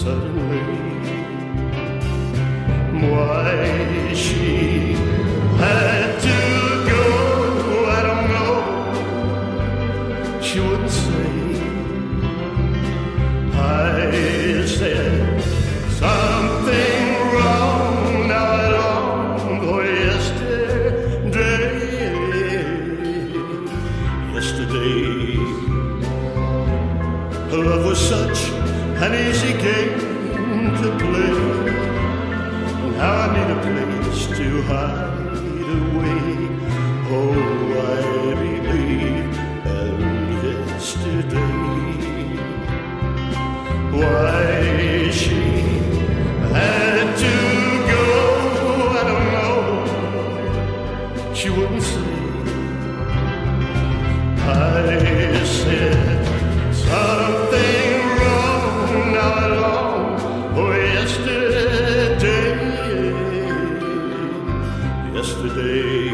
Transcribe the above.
Suddenly. Why she had to go, I don't know. She wouldn't say. I said something wrong. Now I long for yesterday. Yesterday, love was such an easy game to play. Now I need a place to hide away. Oh, I believe in yesterday why she had to go. I don't know. She wouldn't say. I said